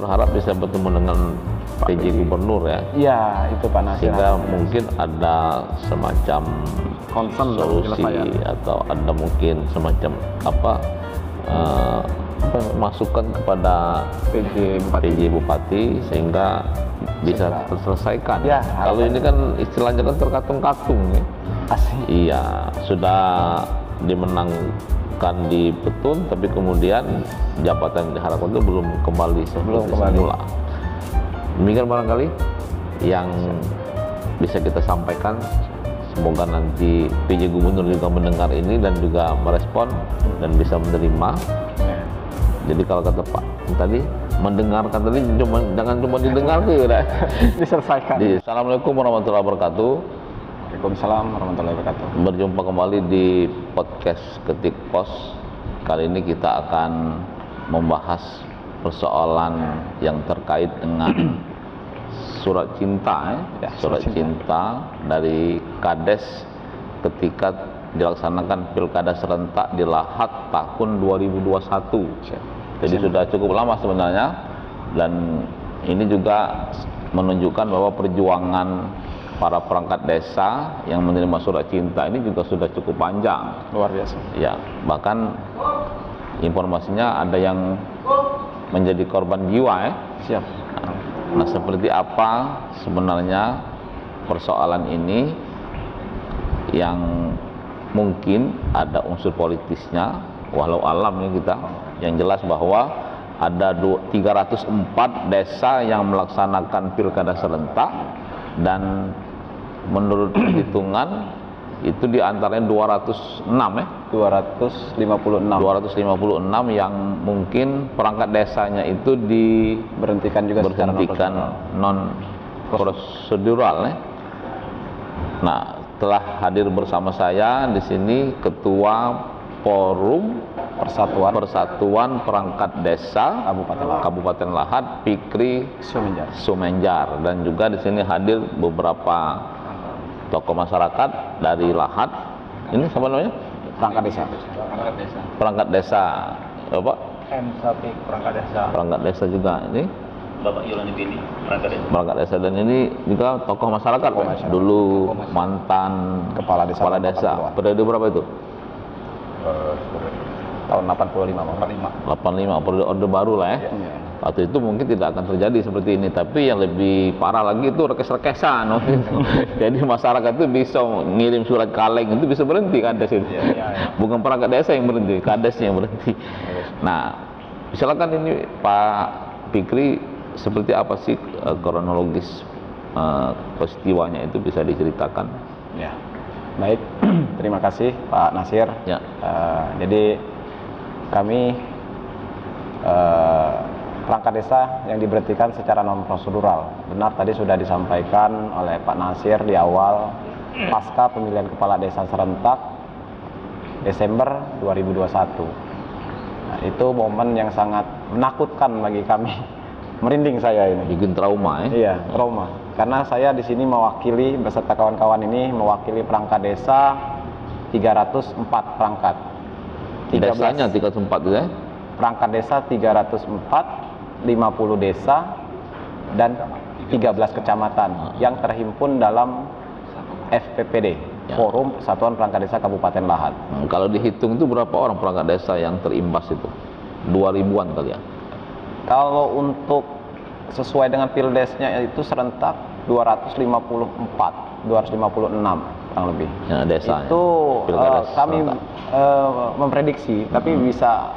berharap bisa bertemu dengan PJ Gubernur ya. Iya, itu Pak Nasir. Sehingga mungkin ada semacam Concern solusi atau ada mungkin semacam apa apa, masukan kepada PJ Bupati. PJ Bupati sehingga bisa terselesaikan. Ya, Kalau ini kan istilahnya kan terkatung-katung ya. Asik. Iya, sudah dimenangkan di Petun, tapi kemudian jabatan yang diharapkan itu belum kembali seperti Belum kembali. semula. Demikian barangkali yang bisa kita sampaikan. Semoga nanti PJ Gubernur juga mendengar ini dan juga merespon dan bisa menerima. Jadi kalau kata Pak tadi mendengarkan tadi cuma jangan cuma didengar tuh udah. Diselesaikan. Di- Assalamualaikum warahmatullahi wabarakatuh. Waalaikumsalam warahmatullahi wabarakatuh. Berjumpa kembali di podcast Ketik Pos. Kali ini kita akan membahas persoalan yang terkait dengan surat cinta, ya. Ya, surat surat cinta dari Kades ketika dilaksanakan pilkada serentak di Lahat tahun 2021. Siap. Jadi sudah cukup lama sebenarnya dan ini juga menunjukkan bahwa perjuangan para perangkat desa yang menerima surat cinta ini juga sudah cukup panjang. Luar biasa. Ya, bahkan informasinya ada yang menjadi korban jiwa ya. Siap. Nah, seperti apa sebenarnya persoalan ini yang mungkin ada unsur politisnya, walau alam ya kita, yang jelas bahwa ada du- 304 desa yang melaksanakan pilkada serentak dan menurut perhitungan itu di antaranya 206 ya 256 256 yang mungkin perangkat desanya itu di berhentikan juga berhentikan non prosedural ya. Nah, telah hadir bersama saya di sini Ketua Forum persatuan Persatuan Perangkat Desa Kabupaten Lahat. Kabupaten Lahat Pikri Sumenjar. Sumenjar dan juga di sini hadir beberapa tokoh masyarakat dari Lahat. Ini siapa namanya? Perangkat desa. Perangkat Desa. Bapak M Sapi perangkat desa. perangkat desa juga ini Bapak Yolani Bini, perangkat desa. perangkat desa dan ini juga tokoh masyarakat Tokoh masyarakat. dulu mantan Kepala desa kepala desa periode berapa itu Tahun 85 Pak. 85 periode orde baru lah ya Iya. Waktu itu mungkin tidak akan terjadi seperti ini tapi yang lebih parah lagi itu rekes-rekesan waktu itu. jadi masyarakat itu bisa ngirim surat kaleng itu bisa berhenti kades itu Iya, iya. bukan perangkat desa yang berhenti kadesnya yang berhenti nah silakan ini Pak Fikri seperti apa sih eh, kronologis eh, peristiwanya itu bisa diceritakan Ya. Baik, terima kasih Pak Nasir. ya Eh, jadi kami eh, perangkat desa yang diberhentikan secara non prosedural. Benar tadi sudah disampaikan oleh Pak Nasir di awal pasca pemilihan kepala desa serentak Desember 2021. Nah, itu momen yang sangat menakutkan bagi kami. Merinding saya ini. bikin trauma ya Iya, trauma. Karena saya di sini mewakili beserta kawan-kawan ini mewakili perangkat desa 304 perangkat. 13 desanya tingkat sempat itu ya perangkat desa 304, 50 desa dan 13 kecamatan yang terhimpun dalam FPPD, Ya. Forum Persatuan Perangkat Desa Kabupaten Lahat. Hmm, kalau dihitung itu berapa orang perangkat desa yang terimbas itu? Dua ribuan kali ya? Kalau untuk sesuai dengan pildesnya itu serentak 254, 256 kurang lebih. Ya, desanya. Itu eh, kami serentak. eh, memprediksi, tapi bisa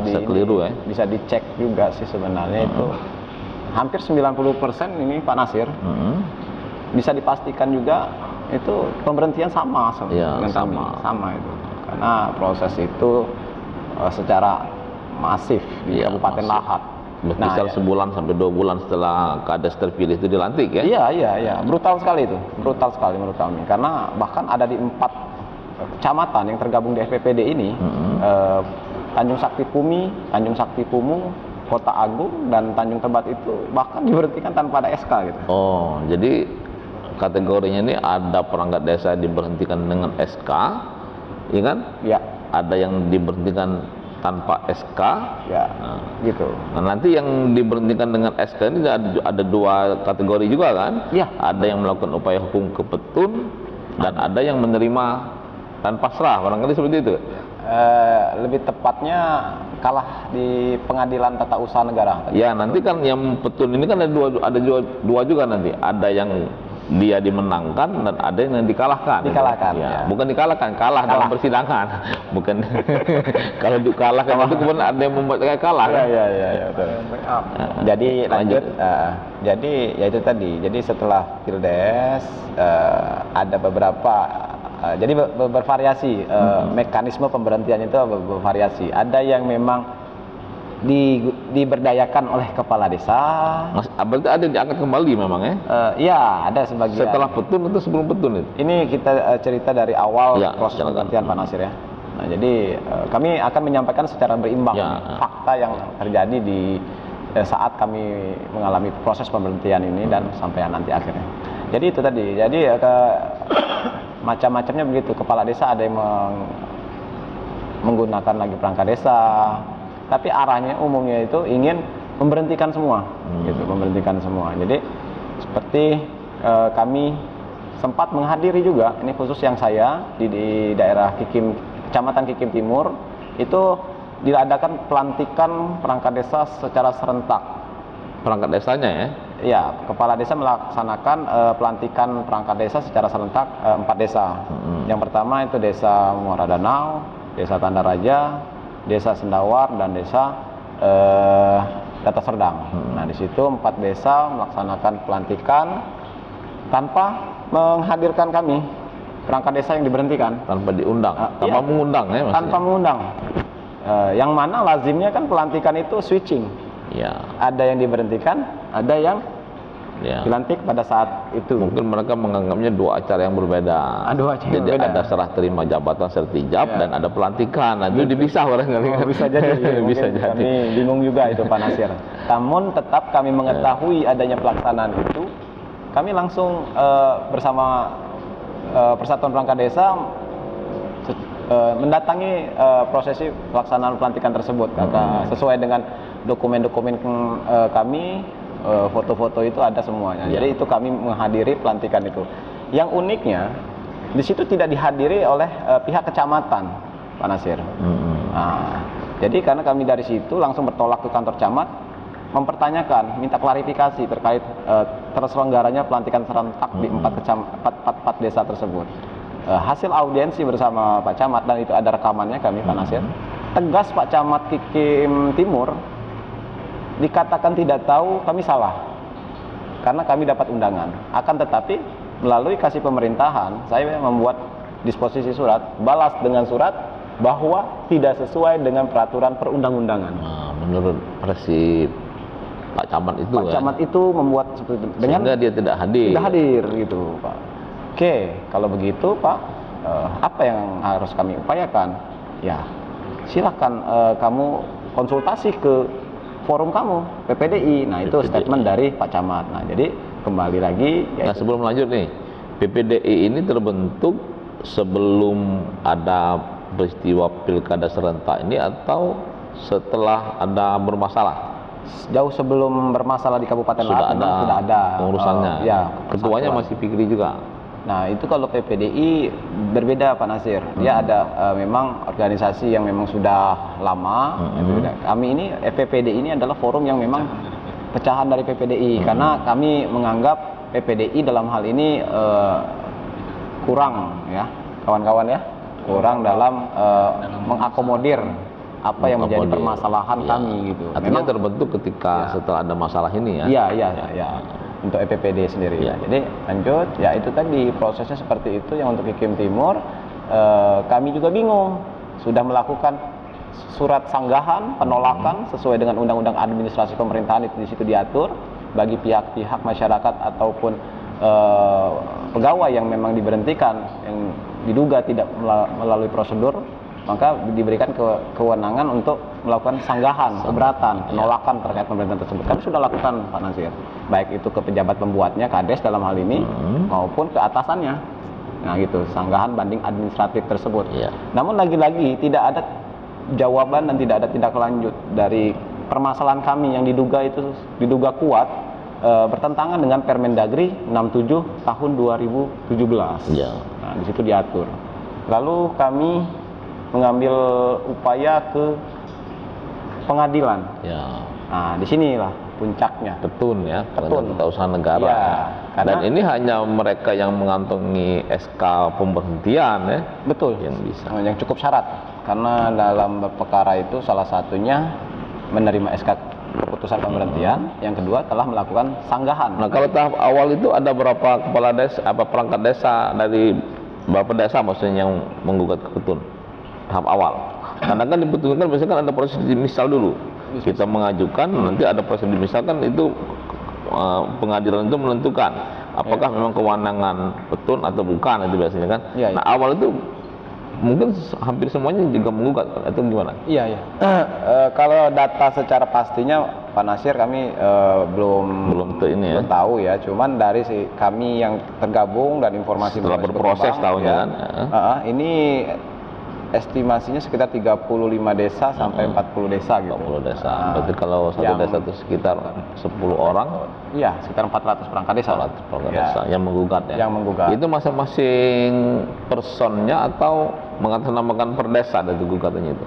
di, Bisa keliru ya? bisa dicek juga sih sebenarnya itu hampir 90% ini Pak Nasir Hmm. bisa dipastikan juga itu pemberhentian sama Iya, dengan kami. sama. sama itu karena proses itu eh, secara masif di Iya, Kabupaten masif. Lahat. Misal ya. sebulan sampai dua bulan setelah kades terpilih itu dilantik ya? Iya, iya, iya. Brutal sekali itu. Brutal sekali menurut kami. Karena bahkan ada di empat kecamatan yang tergabung di FPPD ini, Mhm. eh, Tanjung Sakti Pumi, Tanjung Sakti Pumu, Kota Agung, dan Tanjung Tebat itu bahkan diberhentikan tanpa ada SK gitu. Oh, jadi kategorinya ini ada perangkat desa diberhentikan dengan SK, ya kan? Ya, Ada yang diberhentikan tanpa SK. Ya, Nah, gitu. Nah, nanti yang diberhentikan dengan SK ini ada, ada dua kategori juga kan? Iya. Ada yang melakukan upaya hukum ke petun dan ada yang menerima dan pasrah, barangkali seperti itu. Eh, lebih tepatnya kalah di pengadilan tata usaha negara. Ya, nanti kan yang petun ini kan ada dua ada dua, dua juga nanti. Ada yang dia dimenangkan dan ada yang dikalahkan. Dikalahkan, Ya, ya. bukan dikalahkan, kalah, dalam persidangan. bukan kalau dikalahkan itu kemudian ada yang membuat kayak kalah. Ya, kan? ya, ya, ya, betul. Jadi lanjut, eh, jadi ya itu tadi. Jadi setelah Pildes eh, ada beberapa eh, jadi ber- ber- bervariasi eh, mekanisme pemberhentian itu ber- bervariasi. Ada yang memang di, diberdayakan oleh kepala desa. Mas, ah, berarti ada yang diangkat kembali memang ya? Eh, Iya, ada sebagian. Setelah petun atau sebelum petun itu? Ini kita eh, cerita dari awal Ya, proses pemberhentian Pak Nasir ya. Nah, jadi eh, kami akan menyampaikan secara berimbang Ya. fakta yang terjadi di eh, saat kami mengalami proses pemberhentian ini dan sampai nanti akhirnya. Jadi itu tadi. Jadi ke macam-macamnya begitu. Kepala desa ada yang meng- menggunakan lagi perangkat desa, tapi arahnya umumnya itu ingin memberhentikan semua, Hmm. gitu, memberhentikan semua. Jadi seperti eh, kami sempat menghadiri juga, ini khusus yang saya di, di daerah Kikim, Kecamatan Kikim Timur, itu diadakan pelantikan perangkat desa secara serentak. Perangkat desanya ya? Ya, kepala desa melaksanakan eh, pelantikan perangkat desa secara serentak eh, empat desa. Hmm. Yang pertama itu desa Muara Danau, desa Tanda Raja, desa Sendawar, dan desa eh, Data Serdang. Hmm. Nah, di situ empat desa melaksanakan pelantikan tanpa menghadirkan kami perangkat desa yang diberhentikan, Tanpa diundang, Ah, tanpa iya. mengundang ya maksudnya? tanpa mengundang. Eh, yang mana lazimnya kan pelantikan itu switching. Ya, Ada yang diberhentikan, ada yang ya. dilantik pada saat itu. Mungkin mereka menganggapnya dua acara yang berbeda. Ah, dua acara yang Jadi berbeda. ada serah terima jabatan sertijab Ya. dan ada pelantikan. Nah, itu dipisah barangkali Oh, bisa jadi, bisa jadi. Kami bingung juga itu Pak Nasir. Namun tetap kami mengetahui adanya pelaksanaan itu, kami langsung eh, bersama eh, Persatuan Perangkat Desa eh, mendatangi eh, prosesi pelaksanaan pelantikan tersebut, Kata, sesuai dengan dokumen-dokumen eh, kami, eh, foto-foto itu ada semuanya. Ya. Jadi itu kami menghadiri pelantikan itu. Yang uniknya di situ tidak dihadiri oleh eh, pihak kecamatan, Pak Nasir. Hmm. Nah, jadi karena kami dari situ langsung bertolak ke kantor camat, mempertanyakan, minta klarifikasi terkait eh, terselenggaranya pelantikan serentak di empat, kecam, empat, empat, empat desa tersebut. Eh, hasil audiensi bersama Pak Camat dan itu ada rekamannya kami Pak Nasir. Tegas Pak Camat Kikim Timur dikatakan tidak tahu kami salah karena kami dapat undangan. Akan tetapi melalui kasih pemerintahan saya membuat disposisi surat balas dengan surat bahwa tidak sesuai dengan peraturan perundang-undangan. Nah, menurut versi Pak Camat itu Pak kan, Camat itu membuat seperti itu dengan sehingga dia tidak hadir. tidak hadir gitu, Pak. Oke, kalau begitu, Pak, eh, apa yang harus kami upayakan? Ya, silakan eh, kamu konsultasi ke forum kamu PPDI. Nah, itu PPDI. statement dari Pak Camat. Nah, jadi kembali lagi Nah, ya sebelum lanjut nih, PPDI ini terbentuk sebelum ada peristiwa pilkada serentak ini atau setelah ada bermasalah? jauh sebelum bermasalah di Kabupaten Sudah Lahat memang ada sudah ada pengurusannya. eh, ya, Ketuanya masih Fikri juga. Nah itu kalau PPDI berbeda Pak Nasir. Dia ada eh, memang organisasi yang memang sudah lama. Hmm. itu beda. Kami ini FPPD ini adalah forum yang memang pecahan dari PPDI karena kami menganggap PPDI dalam hal ini eh, kurang ya kawan-kawan ya kurang dalam eh, mengakomodir apa yang menjadi permasalahan Ya. kami gitu. Artinya Memang- terbentuk ketika Ya. setelah ada masalah ini ya. Iya, iya, iya, iya. Untuk EPPD sendiri. Ya. Jadi lanjut, ya itu tadi prosesnya seperti itu yang untuk Kikim Timur eh, kami juga bingung. Sudah melakukan surat sanggahan penolakan sesuai dengan Undang-Undang Administrasi Pemerintahan itu di situ diatur bagi pihak-pihak masyarakat ataupun eh, pegawai yang memang diberhentikan yang diduga tidak mela- melalui prosedur maka diberikan ke, kewenangan untuk melakukan sanggahan, keberatan, penolakan terkait pemerintahan tersebut. Kami sudah lakukan Pak Nasir, baik itu ke pejabat pembuatnya, Kades dalam hal ini, Hmm. maupun ke atasannya. Nah gitu, sanggahan banding administratif tersebut. Iya. Namun lagi-lagi tidak ada jawaban dan tidak ada tindak lanjut dari permasalahan kami yang diduga itu diduga kuat eh, bertentangan dengan Permendagri 67 tahun 2017. Ya. Nah, di situ diatur. Lalu kami mengambil upaya ke pengadilan. Ya. Nah, di sinilah puncaknya. Petun ya, Petun. Badan usaha negara. Dan karena- ini hanya mereka yang mengantongi SK pemberhentian ya Betul. yang bisa. Yang cukup syarat karena dalam perkara itu salah satunya menerima SK keputusan pemberhentian, yang kedua telah melakukan sanggahan. Nah kalau tahap awal itu ada berapa kepala desa, apa perangkat desa dari berapa desa maksudnya yang menggugat ke petun tahap awal. Karena kan di petun kan biasanya kan ada proses dimisal dulu. Kita mengajukan, nanti ada proses dimisal kan itu eh, pengadilan itu menentukan apakah memang kewenangan petun atau bukan itu biasanya kan. Iya, iya. Nah awal itu mungkin hampir semuanya juga menggugat atau gimana? Iya, iya. Eh, kalau data secara pastinya Pak Nasir kami eh, belum Belum ini ya. belum tahu ya. Cuman dari si kami yang tergabung dan informasi Setelah berproses tahunya ya, kan, ya. ini estimasinya sekitar 35 desa sampai 40 desa gitu. 20 desa. Nah, Berarti kalau satu yang- desa itu sekitar 10 orang Iya, sekitar 400 perangkat desa. Salat perangkat Ya. desa yang menggugat ya. Yang menggugat. Itu masing-masing personnya atau mengatasnamakan per desa dari gugatannya itu.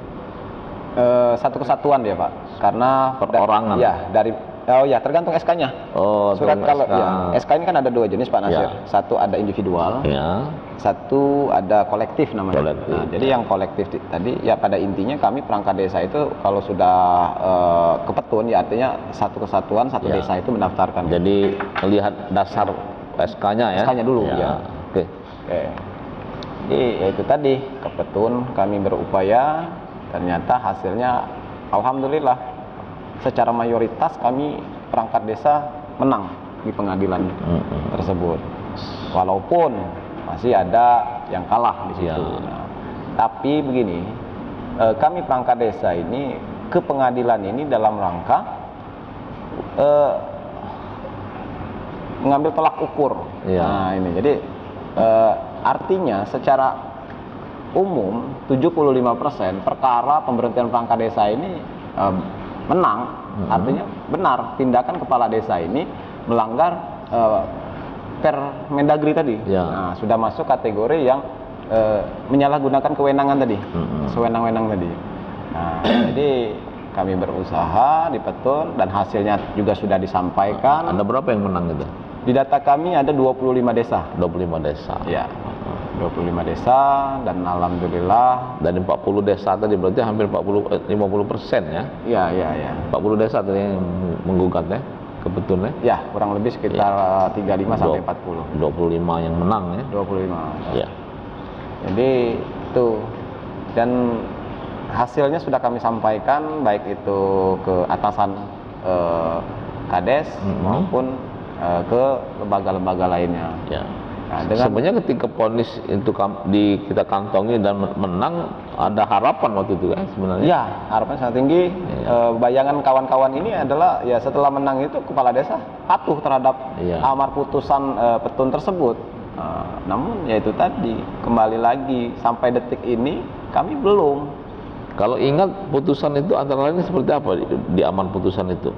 Eh, satu kesatuan dia Pak, karena Perorangan. ya dari oh ya tergantung SK-nya. Oh, Surat kalau SK. ya, SK ini kan ada dua jenis Pak Nasir. Ya. Satu ada individual, Ya. satu ada kolektif namanya. Kolektif, Nah, jadi ya. yang kolektif di- tadi ya pada intinya kami perangkat desa itu kalau sudah eh, kepetun ya artinya satu kesatuan satu Ya. desa itu mendaftarkan. Jadi melihat dasar SK-nya ya. SK-nya dulu, ya. Oke. Oke. Jadi ya itu tadi kepetun kami berupaya ternyata hasilnya alhamdulillah secara mayoritas kami perangkat desa menang di pengadilan Mm-mm. tersebut. Walaupun masih ada yang kalah di situ. Ya. Nah, tapi begini, eh, kami perangkat desa ini ke pengadilan ini dalam rangka eh, mengambil tolak ukur. Iya. Nah ini jadi eh, artinya secara umum 75% perkara pemberhentian perangkat desa ini eh, menang. Mhm. Artinya benar tindakan kepala desa ini melanggar eh, Permendagri tadi. Ya. Nah, sudah masuk kategori yang eh, menyalahgunakan kewenangan tadi. Mhm. Sewenang-wenang tadi. Nah, jadi kami berusaha di Petun dan hasilnya juga sudah disampaikan. Ada berapa yang menang itu? Di data kami ada 25 desa. 25 desa. Ya. 25 desa dan alhamdulillah Dari 40 desa tadi berarti hampir 40 eh, 50 persen ya. ya ya ya. 40 desa tadi yang menggugat ya ke Petun ya. Ya, kurang lebih sekitar eh, 35 sampai Dua- 40. 25 yang menang ya. 25. Ya. Jadi itu dan hasilnya sudah kami sampaikan baik itu ke atasan eh, Kades Mhm. maupun eh, ke lembaga-lembaga lainnya. Ya. Nah, dengan Sebenarnya ketika ponis itu di kita kantongi dan men- menang ada harapan waktu itu kan sebenarnya. ya harapan sangat tinggi. Iya. Eh, bayangan kawan-kawan ini adalah ya setelah menang itu kepala desa patuh terhadap Iya. amar putusan eh, petun tersebut. Nah, namun ya itu tadi kembali lagi sampai detik ini kami belum Kalau ingat putusan itu antara lain seperti apa di, di aman putusan itu?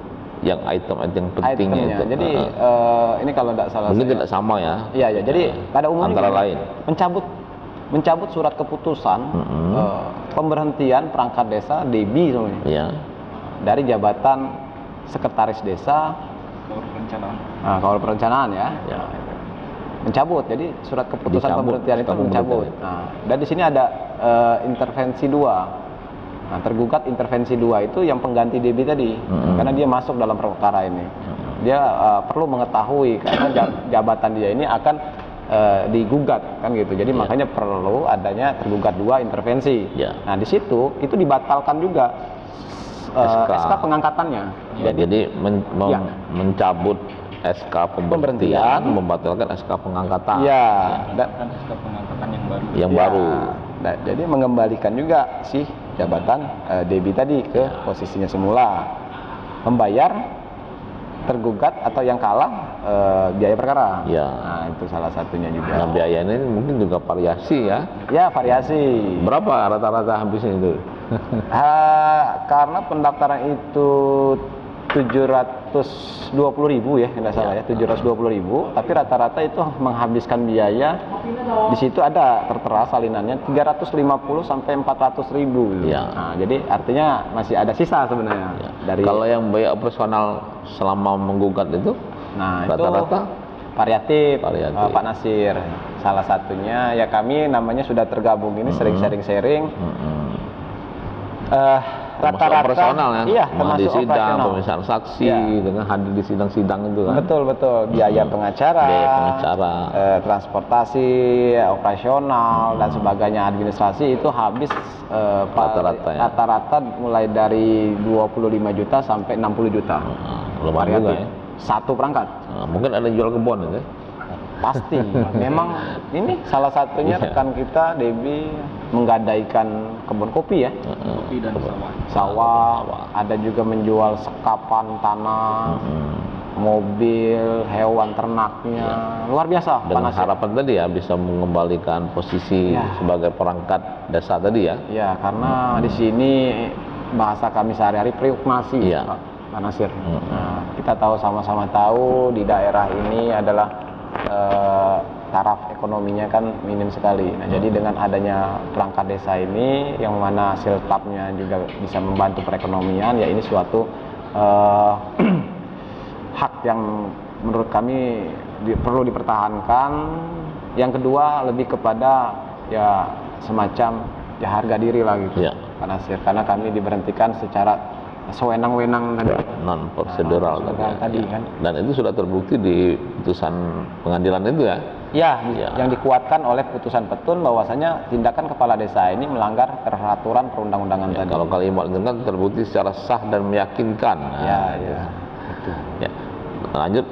Yang item-item pentingnya itemnya. itu. Jadi eh, ini kalau tidak salah mungkin saya- tidak sama ya. Iya ya. Jadi Ya. pada umumnya antara lain. mencabut mencabut surat keputusan Mm-mm. eh, pemberhentian perangkat desa DB semuanya Ya. dari jabatan sekretaris desa Nah, kalau perencanaan ya. Ya. Mencabut. Jadi surat keputusan Dicabut, pemberhentian itu mencabut. Nah, dan di sini ada eh, intervensi dua. Nah, tergugat intervensi dua itu yang pengganti DB tadi. Mm-mm. Karena dia masuk dalam perkara ini. Dia eh, perlu mengetahui karena ja- jabatan dia ini akan eh, digugat kan gitu. Jadi Iya. makanya perlu adanya tergugat dua intervensi. Ya. Nah, di situ itu dibatalkan juga eh, SK. SK pengangkatannya. Ya, jadi men- mem- Ya. mencabut SK pemberhentian, Pemberhentian. membatalkan SK pengangkatan. Iya, dan kan SK pengangkatan yang baru Yang Ya, baru. nah, jadi mengembalikan juga si jabatan eh, Debi tadi ke Ya. posisinya semula, membayar tergugat atau yang kalah eh, biaya perkara. Ya. Nah itu salah satunya juga. Nah, biayanya ini mungkin juga variasi ya. Ya variasi. Berapa rata-rata habisnya itu? Ah, karena pendaftaran itu 720 ribu ya, tidak salah ya, 720 ribu. Tapi rata-rata itu menghabiskan biaya. Di situ ada tertera salinannya 350 sampai 400 ribu. Ya. Nah, jadi artinya masih ada sisa sebenarnya Ya. dari. Kalau yang biaya operasional selama menggugat itu Nah, itu rata-rata variatif, Variatif. eh, Pak Nasir. Salah satunya ya kami namanya sudah tergabung ini sering sharing-sharing. mm-mm. Eh, termasuk rata-rata operasional ya, Iya, Mau di termasuk sidang, pemeriksaan saksi, Ya. dengan hadir di sidang-sidang itu kan. Betul betul biaya pengacara, Biaya pengacara. eh, transportasi, eh, operasional dan sebagainya administrasi itu habis eh, Rata-rata ya. rata-rata mulai dari 25 juta sampai 60 juta. Nah, lumayan juga ya. Satu perangkat. Nah, mungkin ada jual kebun itu. ya. Pasti. Memang ini salah satunya Iya. rekan kita Debi menggadaikan kebun kopi ya. Kopi dan sawah. Sawah, ada juga menjual sekapan tanah, mobil, hewan ternaknya. Luar biasa. Dengan Pak Nasir. harapan tadi ya bisa mengembalikan posisi Ya. sebagai perangkat desa tadi ya. Ya, karena di sini bahasa kami sehari-hari priukmasi, Iya. Pak, Pak Nasir. Nah, kita tahu sama-sama tahu di daerah ini adalah eh, taraf ekonominya kan minim sekali. Nah, jadi dengan adanya perangkat desa ini, yang mana siltapnya juga bisa membantu perekonomian, ya ini suatu eh, hak yang menurut kami di- perlu dipertahankan. Yang kedua lebih kepada ya semacam ya harga diri lah gitu. Pak Nasir. Karena kami diberhentikan secara sewenang-wenang tadi. non prosedural Non-prosedural tadi, tadi, ya. kan. Dan itu sudah terbukti di putusan pengadilan itu ya. Ya, Iya. yang dikuatkan oleh putusan petun bahwasanya tindakan kepala desa ini melanggar peraturan perundang-undangan Ya, tadi. kalau kalimat kan terbukti secara sah dan meyakinkan. Nah, ya, ya. Itu. ya. Lanjut.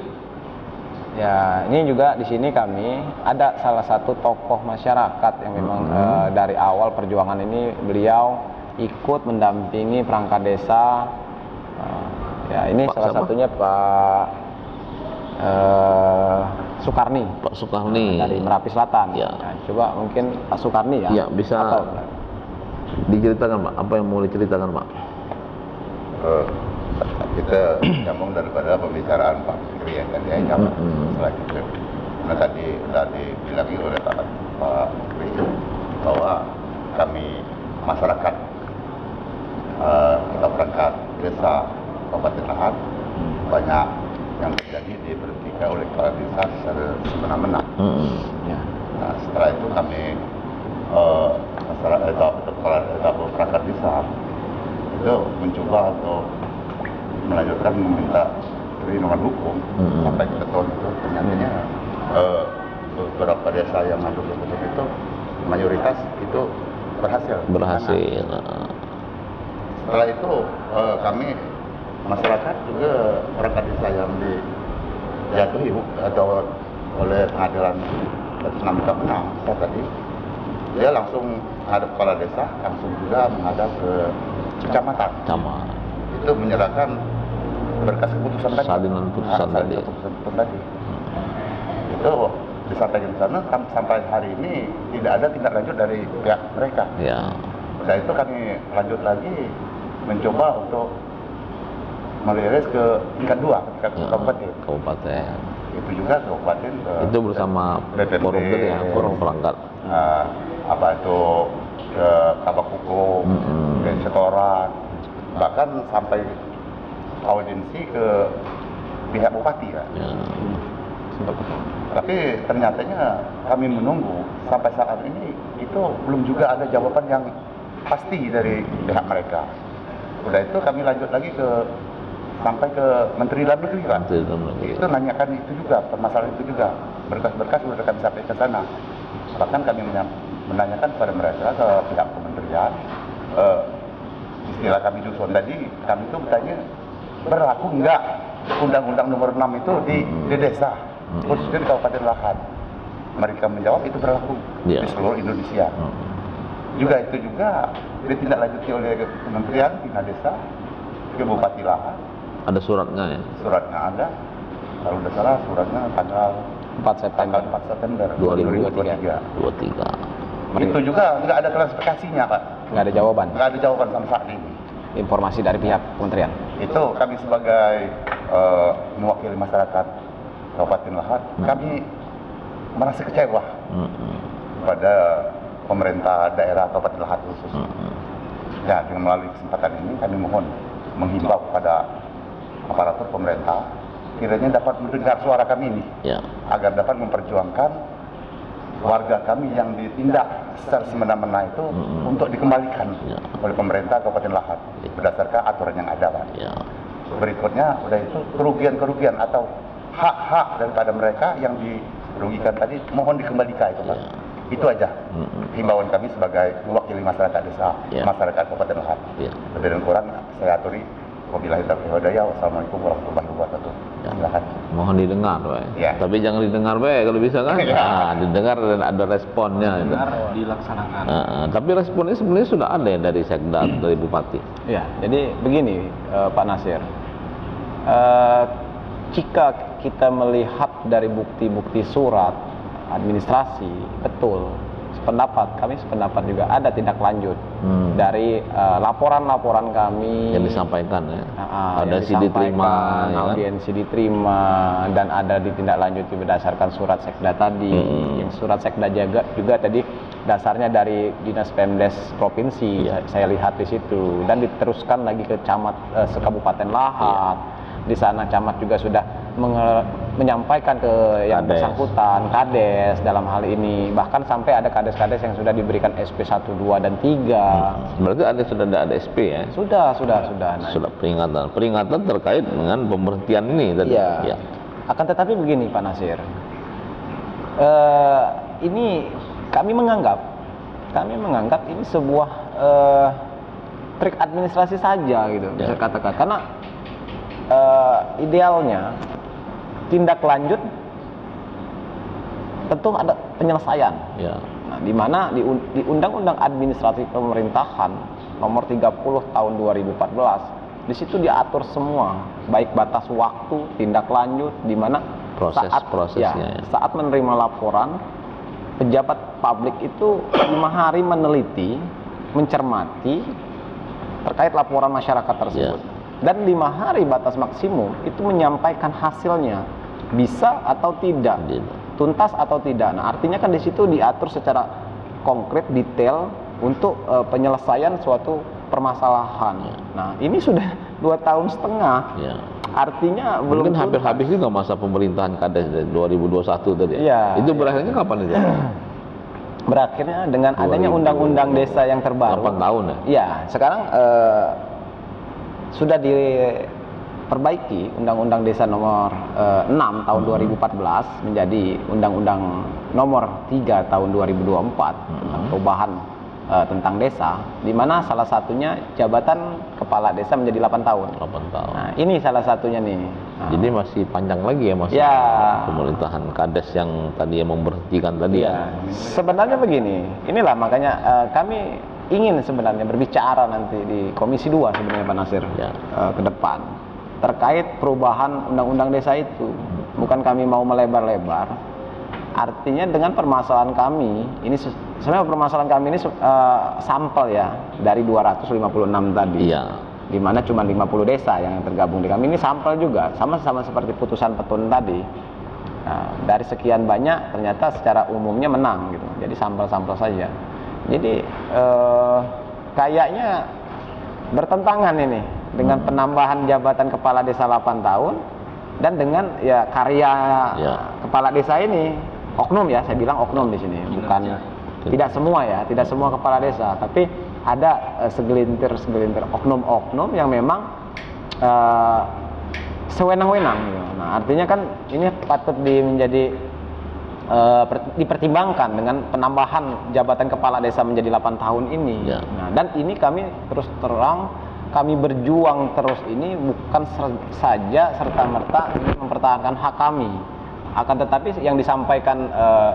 Ya, ini juga di sini kami ada salah satu tokoh masyarakat yang memang eh, dari awal perjuangan ini beliau ikut mendampingi perangkat desa. Eh, ya, ini Pak salah siapa? satunya Pak eh, Soekarni Pak Soekarni. dari Merapi Selatan. Ya. Nah, coba mungkin Pak Soekarni ya. Ya, bisa Atau- diceritakan Pak, apa yang mau diceritakan Pak? Eh, kita nyambung daripada pembicaraan Pak Fikri yang tadi ya nyambung Mm-mm. selanjutnya. Nah tadi sudah dibilangin oleh Pak, Pak Fikri bahwa kami masyarakat eh, kita perangkat desa Kabupaten Lahat banyak yang terjadi diberhentikan oleh desa secara semena-mena. Mm-mm. Ya. Nah, setelah itu kami eh, masyarakat atau kepala atau perangkat desa itu mencoba untuk melanjutkan meminta perlindungan hukum Mm-mm. sampai kita tahu itu ternyata eh, beberapa desa yang masuk ke hukum itu mayoritas itu berhasil. Berhasil. Nah, setelah itu eh, kami masyarakat juga perangkat desa yang dijatuhi atau oleh pengadilan atas nama Kak Menang saya tadi. Dia langsung menghadap kepala desa langsung juga menghadap ke kecamatan. Itu menyerahkan berkas keputusan tadi. Salinan putusan Ah, tadi. keputusan putusan tadi itu disampaikan di sana sam- sampai hari ini tidak ada tindak lanjut dari pihak mereka. Ya. Setelah itu kami lanjut lagi mencoba untuk meliris ke tingkat dua, tingkat ya. kabupaten. Kabupaten. Itu juga kabupaten ke Itu bersama tadi ya, forum perangkat. eh, apa itu ke kabak hukum, Mm-mm. ke setoran, bahkan sampai audiensi ke pihak bupati ya. Ya. Tapi ternyatanya kami menunggu sampai saat ini itu belum juga ada jawaban yang pasti dari pihak mereka. Udah itu kami lanjut lagi ke sampai ke Menteri Dalam Negeri kan. Menteri Dalam Negeri. Itu nanyakan itu juga, permasalahan itu juga. Berkas-berkas sudah kami sampai ke sana. Bahkan kami menanyakan kepada mereka ke pihak kementerian eh, istilah kami dusun tadi, kami itu bertanya berlaku enggak Undang-Undang Nomor 6 itu di, di desa, Hmm. khususnya di Kabupaten Lahat. Mereka menjawab itu berlaku Iya. di seluruh Indonesia. Hmm. Juga itu juga ditindaklanjuti oleh Kementerian Bina Desa ke Bupati Lahat. Ada suratnya ya. Suratnya ada. Kalau tidak salah suratnya tanggal 4 September. tanggal 4 September 2023. 2023. 23. Itu juga nggak ada klasifikasinya, Pak. nggak ada jawaban. nggak ada jawaban sampai saat ini. Informasi dari pihak kementerian. Itu kami sebagai eh, mewakili masyarakat Kabupaten Lahat, Hmm. kami merasa kecewa Mm-mm. pada pemerintah daerah Kabupaten Lahat khusus. Mm-mm. Ya, dengan melalui kesempatan ini kami mohon menghimbau kepada aparatur pemerintah kiranya dapat mendengar suara kami ini Ya. agar dapat memperjuangkan warga kami yang ditindak secara semena-mena itu Mm-mm. untuk dikembalikan Ya. oleh pemerintah Kabupaten Lahat Ya. berdasarkan aturan yang ada Pak. Ya. Berikutnya udah itu kerugian-kerugian atau hak-hak daripada mereka yang dirugikan tadi mohon dikembalikan itu Pak. Ya. Itu aja himbauan kami sebagai mewakili masyarakat desa, Ya. masyarakat Kabupaten Lahat. Ya. Lebih dan kurang saya aturi wabillahi taufiq wal hidayah. Wassalamualaikum warahmatullahi wabarakatuh. Ya. Silakan. Mohon didengar, Pak. Ya. Tapi jangan didengar, Pak, kalau bisa kan? Ya. Nah, didengar dan ada responnya. itu. dilaksanakan. Ah, ah. tapi responnya sebenarnya sudah ada ya dari Sekda, dari Bupati. Ya, jadi begini eh, Pak Nasir. Eh, jika kita melihat dari bukti-bukti surat administrasi, betul sependapat kami sependapat juga ada tindak lanjut Hmm. dari eh, laporan-laporan kami Yang disampaikan ya. Ah, ada yang si diterima, ya audiensi diterima dan ada ditindaklanjuti berdasarkan surat sekda tadi. Hmm. Yang surat sekda juga juga tadi dasarnya dari dinas pemdes provinsi Iya. saya, saya lihat di situ dan diteruskan lagi ke camat eh, sekabupaten Lahat. Iya. Di sana camat juga sudah menyampaikan ke yang Kades. bersangkutan kades dalam hal ini bahkan sampai ada kades-kades yang sudah diberikan SP 1 2 dan 3. Berarti ada sudah ada, ada SP ya. Sudah, sudah, sudah. Nah, Sudah peringatan. Peringatan terkait dengan pemberhentian ini tadi. Iya. Ya. Akan tetapi begini Pak Nasir, Eh, ini kami menganggap, kami menganggap ini sebuah eh, trik administrasi saja gitu, Ya. bisa katakan. Karena eh, idealnya tindak lanjut tentu ada penyelesaian. Ya. Nah, di mana di, un- di Undang-Undang Administrasi Pemerintahan Nomor 30 Tahun 2014 di situ diatur semua, baik batas waktu, tindak lanjut, di mana Proses- saat prosesnya, ya, ya. saat menerima laporan pejabat publik itu lima hari meneliti, mencermati terkait laporan masyarakat tersebut. Ya. Dan lima hari batas maksimum itu menyampaikan hasilnya bisa atau tidak tuntas atau tidak. Nah, artinya kan di situ diatur secara konkret, detail untuk eh, penyelesaian suatu permasalahan. Nah, ini sudah dua tahun setengah. Ya. Artinya belum Mungkin hampir tuntas. habis juga masa pemerintahan Kades dari 2021 tadi. ya? Iya. Itu berakhirnya kapan itu? Berakhirnya dengan adanya 2000. undang-undang desa yang terbaru. 8 tahun ya? Iya, sekarang eh, sudah diperbaiki Undang-Undang Desa Nomor eh, 6 Tahun 2014 menjadi Undang-Undang Nomor 3 Tahun 2024 tentang perubahan eh, tentang desa, di mana salah satunya jabatan kepala desa menjadi 8 tahun. 8 tahun. Nah, ini salah satunya nih. Nah, Jadi masih panjang lagi ya masa Ya. pemerintahan Kades yang tadi yang memberhentikan tadi ya. Iya. Sebenarnya begini, inilah makanya eh, kami ingin sebenarnya berbicara nanti di Komisi 2 sebenarnya Pak Nasir Ya. eh, ke depan terkait perubahan undang-undang desa itu. Bukan kami mau melebar-lebar. Artinya dengan permasalahan kami, ini se- sebenarnya permasalahan kami ini eh, sampel ya dari 256 tadi. Iya. Di mana cuma 50 desa yang tergabung di kami ini sampel juga, sama-sama seperti putusan petun tadi. Nah, dari sekian banyak ternyata secara umumnya menang gitu. Jadi sampel-sampel saja. Jadi eh, kayaknya bertentangan ini dengan penambahan jabatan kepala desa 8 tahun dan dengan ya karya Ya. kepala desa ini oknum ya, saya bilang oknum di sini, bukan tidak semua ya, tidak semua kepala desa, tapi ada eh, segelintir segelintir oknum-oknum yang memang eh, sewenang-wenang. gitu. Nah, artinya kan ini patut di, menjadi eh, per- dipertimbangkan dengan penambahan jabatan kepala desa menjadi 8 tahun ini. Ya. Nah, dan ini kami terus terang kami berjuang terus ini bukan ser- saja serta merta mempertahankan hak kami, akan tetapi yang disampaikan eh,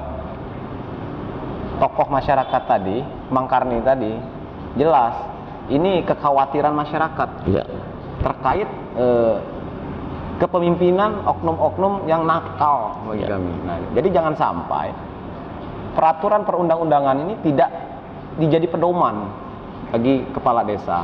tokoh masyarakat tadi, Mangkarni tadi, jelas ini kekhawatiran masyarakat Iya. terkait eh, kepemimpinan oknum-oknum yang nakal bagi Ya. kami. Nah, jadi jangan sampai peraturan perundang-undangan ini tidak dijadi pedoman bagi kepala desa.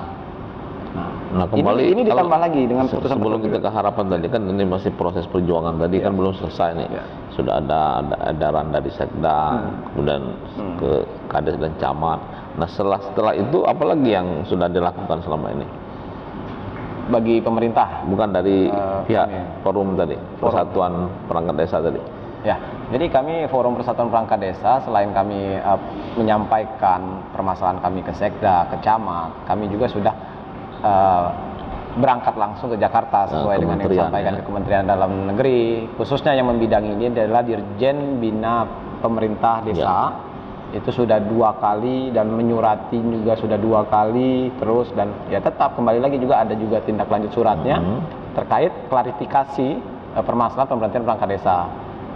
Nah, Nah kembali ini, ini kalau ditambah lagi dengan putusan sebelum kita ke harapan tadi kan ini masih proses perjuangan tadi kan belum selesai nih Ya. sudah ada ada edaran dari sekda kemudian Hmm. ke kades dan camat nah setelah setelah itu apalagi yang sudah dilakukan selama ini bagi pemerintah. bukan dari Eh, pihak kami. forum tadi persatuan perangkat desa tadi Ya, jadi kami Forum Persatuan Perangkat Desa selain kami eh, menyampaikan permasalahan kami ke Sekda, ke Camat, kami juga sudah eh, berangkat langsung ke Jakarta sesuai dengan yang disampaikan ya. ke Kementerian Dalam Negeri. Khususnya yang membidangi ini adalah Dirjen Bina Pemerintah Desa. Itu sudah dua kali dan menyurati juga sudah dua kali terus dan ya tetap kembali lagi juga ada juga tindak lanjut suratnya Mhm. terkait klarifikasi eh, permasalahan pemerintahan perangkat desa.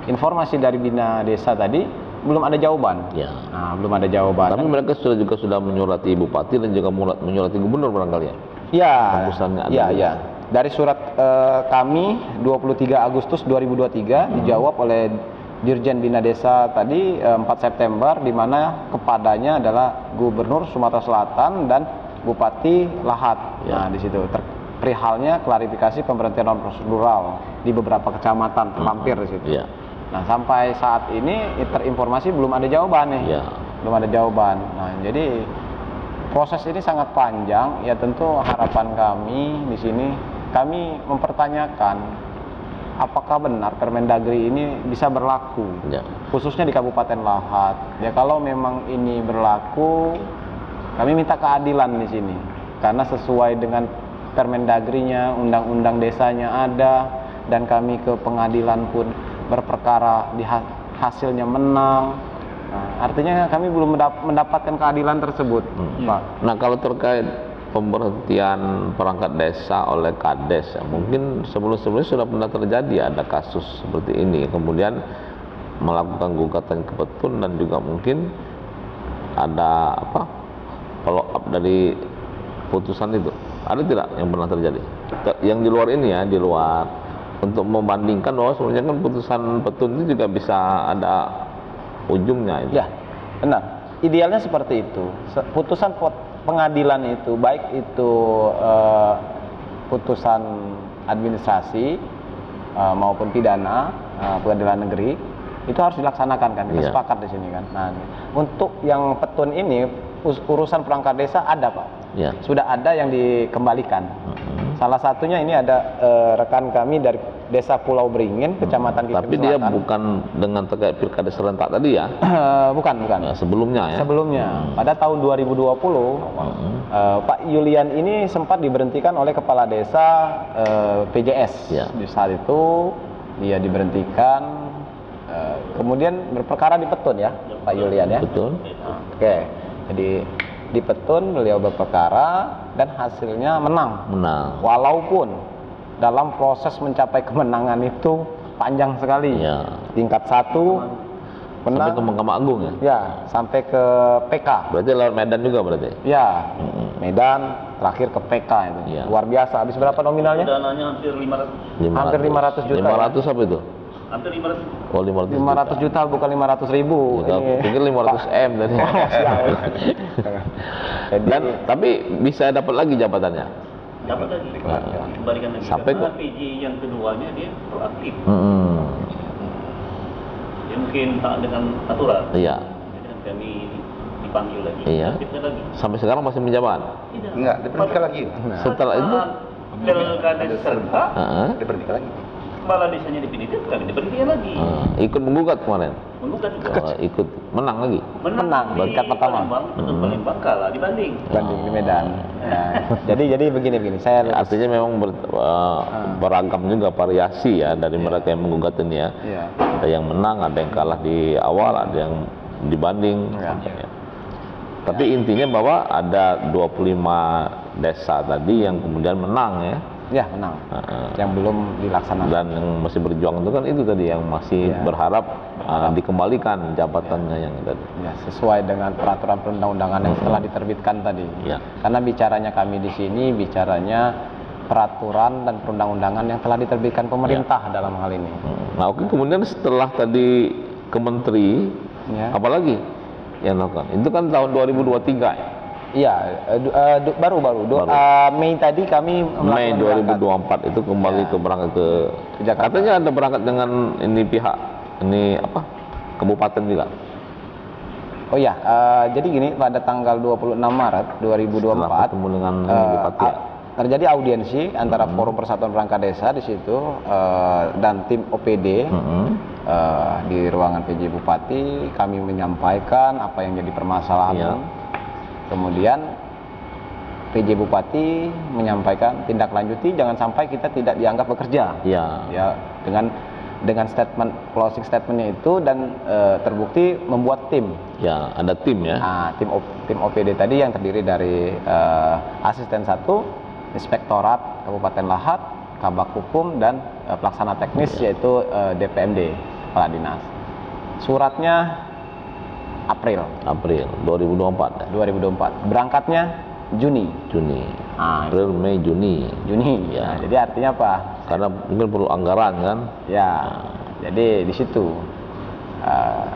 Informasi dari Bina Desa tadi belum ada jawaban. ya Nah, belum ada jawaban. tapi mereka sudah juga sudah menyurati bupati dan juga menyurati gubernur barangkali ya Ya, Tembusannya ada ya, juga. ya. Dari surat eh, kami 23 Agustus 2023 Hmm. dijawab oleh Dirjen Bina Desa tadi eh, 4 September di mana kepadanya adalah Gubernur Sumatera Selatan dan Bupati Lahat. Ya. Nah, di situ ter- perihalnya klarifikasi pemberhentian non prosedural di beberapa kecamatan terlampir di situ. ya Nah, sampai saat ini terinformasi belum ada jawaban nih. ya Belum ada jawaban. Nah, jadi proses ini sangat panjang. Ya tentu harapan kami di sini kami mempertanyakan apakah benar Permendagri ini bisa berlaku ya khususnya di Kabupaten Lahat. Ya kalau memang ini berlaku, kami minta keadilan di sini karena sesuai dengan Permendagrinya, undang-undang desanya ada dan kami ke pengadilan pun berperkara di ha- hasilnya menang. Nah, artinya kami belum mendap- mendapatkan keadilan tersebut, Hmm. Pak. Nah kalau terkait pemberhentian perangkat desa oleh kades, ya, mungkin sebelum-sebelumnya sudah pernah terjadi ada kasus seperti ini, kemudian melakukan gugatan ke petun dan juga mungkin ada apa follow up dari putusan itu. Ada tidak yang pernah terjadi? Ter- Yang di luar ini ya, di luar untuk membandingkan bahwa sebenarnya kan putusan petun itu juga bisa ada ujungnya itu. Ya, benar. Idealnya seperti itu. Putusan pot- pengadilan itu, baik itu eh, putusan administrasi eh, maupun pidana eh, pengadilan negeri itu harus dilaksanakan kan. Kita Iya. sepakat di sini kan. Nah, untuk yang petun ini us- urusan perangkat desa ada pak. Ya. Sudah ada yang dikembalikan. Mhm. Salah satunya ini ada eh, rekan kami dari desa Pulau Beringin, kecamatan Kikim Tapi dia Selatan. bukan dengan terkait pilkada serentak tadi ya, bukan, bukan. ya, sebelumnya ya. Sebelumnya, pada tahun 2020, Hmm. eh, Pak Yulian ini sempat diberhentikan oleh kepala desa eh, PJS. Ya. Di saat itu dia diberhentikan, eh, kemudian berperkara di Petun ya, Pak Yulian ya. Betul. Oke, jadi di Petun beliau berperkara dan hasilnya menang. Menang. Walaupun dalam proses mencapai kemenangan itu panjang sekali. Ya. Tingkat satu Sampai menang. ke Mahkamah Agung ya. Ya, sampai ke PK. Berarti lewat Medan juga berarti. Ya. Medan terakhir ke PK itu. Iya. Luar biasa. Habis berapa nominalnya? Dananya hampir 500, Hampir 500 juta, 500 apa itu? Hampir 500. Oh 500 500 juta bukan 500 ribu. Ya, Ini. pikir 500 M tadi. Jadi, Dan tapi bisa dapat lagi jabatannya. Dapat lagi. Nah. Kembalikan lagi. Sampai Karena ke- PJ yang keduanya dia proaktif. Mm-mm. Dia mungkin tak dengan aturan. Iya. Jadi kan kami dipanggil lagi. Iya. Lagi. Sampai sekarang masih menjabat. Tidak. Enggak, diberhentikan lagi. Setelah itu, Pilkada serentak, Heeh. Diberhentikan lagi. Kepala desanya definitif, kami diberhentikan lagi. Heeh. ikut menggugat kemarin. Menggugat juga. Oh, ikut menang lagi. Menang, di tingkat pertama. Palembang, Petun Hmm. Palembang kalah dibanding. banding di Medan. Ya. jadi jadi begini begini. Saya Ya, artinya memang ber- eh, beragam juga variasi ya dari mereka yang menggugat ini ya. Iya. Ada yang menang, ada yang kalah di awal, ada yang dibanding. Ya. Ya. Tapi intinya bahwa ada 25 desa tadi yang kemudian menang ya. Ya, menang. Heeh. Yang belum dilaksanakan. Dan yang masih berjuang itu kan itu tadi yang masih Iya. berharap eh, dikembalikan jabatannya yang tadi. Ya, sesuai dengan peraturan perundang-undangan yang setelah diterbitkan tadi. Ya. Karena bicaranya kami di sini bicaranya peraturan dan perundang-undangan yang telah diterbitkan pemerintah dalam hal ini. Hmm. Nah, oke kemudian setelah tadi ke menteri Ya. apalagi yang lakukan? Itu kan tahun 2023 ya. Iya, eh, du- eh, du- baru eh, Mei tadi kami Mei melakukan berangkat. 2024 itu kembali Ya. ke berangkat ke, Ke Jakarta. Katanya ada berangkat dengan ini pihak ini apa? Kabupaten juga. Oh iya, eh, jadi gini pada tanggal 26 Maret 2024 Setelah ketemu dengan eh, Bupati ya? a- terjadi audiensi antara Forum Persatuan Perangkat Desa di situ eh, dan tim OPD Mm-mm. eh, di ruangan PJ Bupati kami menyampaikan apa yang jadi permasalahan. Iya. Kemudian PJ Bupati menyampaikan tindak lanjuti jangan sampai kita tidak dianggap bekerja. Ya. Ya dengan dengan statement closing statementnya itu dan eh, terbukti membuat tim Ya, ada tim ya. Nah, tim O- tim OPD tadi yang terdiri dari eh, asisten satu, inspektorat Kabupaten Lahat, kabak hukum dan eh, pelaksana teknis yaitu eh, DPMD kepala dinas. Suratnya April April 2024 ya. 2024. Berangkatnya Juni. Juni. Nah, April, Mei, Juni. Juni. Ya. Nah, jadi artinya apa? Karena mungkin perlu anggaran kan. Ya. Jadi di situ eh,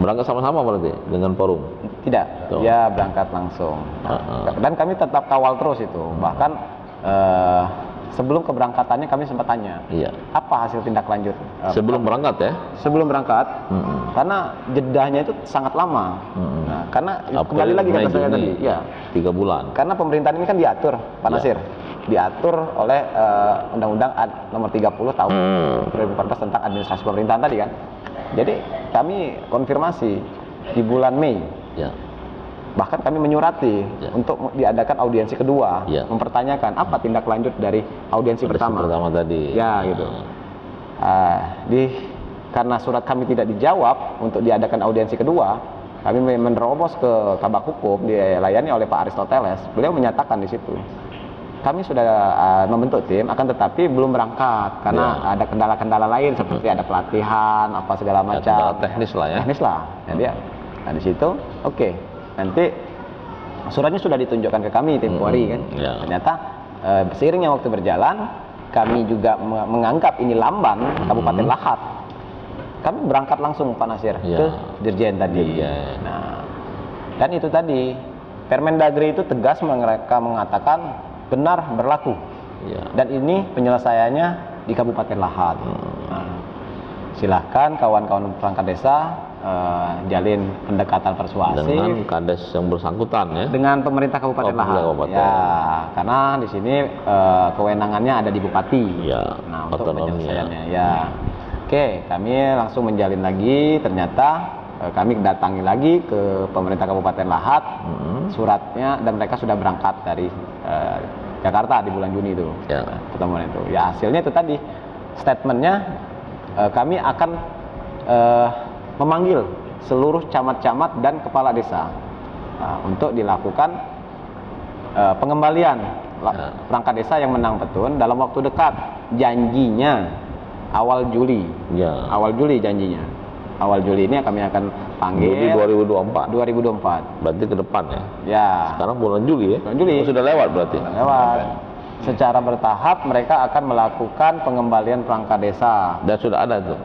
Berangkat sama-sama berarti dengan forum. Tidak, Tuh. dia berangkat langsung. Nah, Uh-uh. Dan kami tetap kawal terus itu. Bahkan eh, sebelum keberangkatannya kami sempat tanya, Iya. apa hasil tindak lanjut eh, Sebelum berangkat ya. sebelum berangkat? Mm-mm. Karena jedahnya itu sangat lama. Mm-mm. Nah, karena April, kembali lagi kata saya tadi, ya. Tiga bulan. Karena pemerintahan ini kan diatur, Pak Ya. Nasir. Diatur oleh eh, Undang-Undang nomor 30 tahun Hmm. 2014 tentang administrasi pemerintahan tadi kan. Jadi kami konfirmasi di bulan Mei Ya. Bahkan kami menyurati Ya. untuk diadakan audiensi kedua Ya. mempertanyakan apa tindak lanjut dari audiensi Audiensi pertama, pertama tadi. Ya, gitu. Ah, di karena surat kami tidak dijawab untuk diadakan audiensi kedua kami me- menerobos ke kabak hukum dilayani oleh Pak Aristoteles beliau menyatakan di situ kami sudah ah, membentuk tim akan tetapi belum berangkat karena Ya. ada kendala-kendala lain seperti ada pelatihan apa segala Ya, macam kendala teknis lah ya. teknis lah jadi ya nah di situ oke nanti suratnya sudah ditunjukkan ke kami tim Hmm, Polri kan ya. ternyata eh, seiringnya waktu berjalan kami juga me- menganggap ini lamban Kabupaten Hmm. Lahat kami berangkat langsung Pak Nasir Ya. ke Dirjen tadi Dirjen. nah dan itu tadi Permendagri itu tegas mereka mengatakan benar berlaku Ya. dan ini penyelesaiannya di Kabupaten Lahat. Nah, silahkan kawan-kawan perangkat desa eh, jalin pendekatan persuasif Dengan kades yang bersangkutan ya. dengan pemerintah Kabupaten Oh, Lahat. kabupaten. Ya, karena di sini eh, kewenangannya ada di bupati. Ya, Nah, untuk penyelesaiannya ya. Oke, kami langsung menjalin lagi. Ternyata eh, kami datangi lagi ke pemerintah Kabupaten Lahat. Hmm. Suratnya dan mereka sudah berangkat dari eh, Jakarta di bulan Juni itu. Ya. Pertemuan itu. Ya, hasilnya itu tadi statementnya eh, kami akan eh, memanggil seluruh camat-camat dan kepala desa nah, untuk dilakukan eh, pengembalian Ya. perangkat desa yang menang petun dalam waktu dekat. Janjinya awal Juli. Ya. Awal Juli janjinya. Awal Juli ini kami akan Juli panggil 2024. 2024. Berarti ke depan ya. Ya. Sekarang bulan Juli ya. Bulan Juli. Oh, sudah lewat berarti. lewat. Secara bertahap mereka akan melakukan pengembalian perangkat desa. Dan sudah ada tuh.